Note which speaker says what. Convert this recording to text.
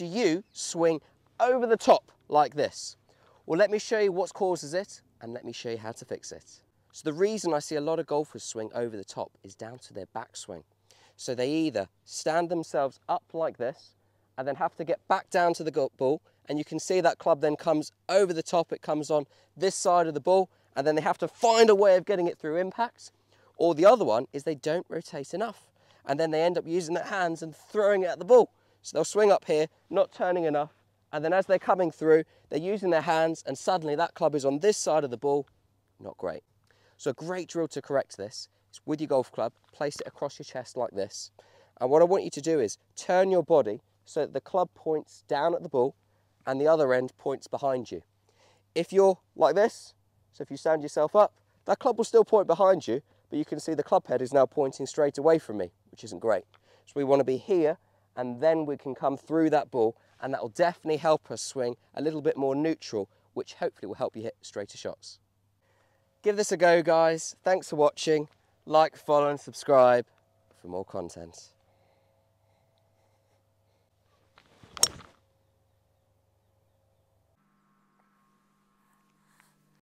Speaker 1: do you swing over the top like this? Well, let me show you what causes it and let me show you how to fix it. So the reason I see a lot of golfers swing over the top is down to their backswing. So they either stand themselves up like this and then have to get back down to the ball and you can see that club then comes over the top, it comes on this side of the ball and then they have to find a way of getting it through impact. Or the other one is they don't rotate enough and then they end up using their hands and throwing it at the ball. So they'll swing up here, not turning enough, and then as they're coming through, they're using their hands and suddenly that club is on this side of the ball, not great. So a great drill to correct this is with your golf club, place it across your chest like this. And what I want you to do is turn your body so that the club points down at the ball and the other end points behind you. If you're like this, so if you stand yourself up, that club will still point behind you, but you can see the club head is now pointing straight away from me, which isn't great. So we want to be here and then we can come through that ball and that will definitely help us swing a little bit more neutral, which hopefully will help you hit straighter shots. Give this a go guys. Thanks for watching. Like, follow and subscribe for more content.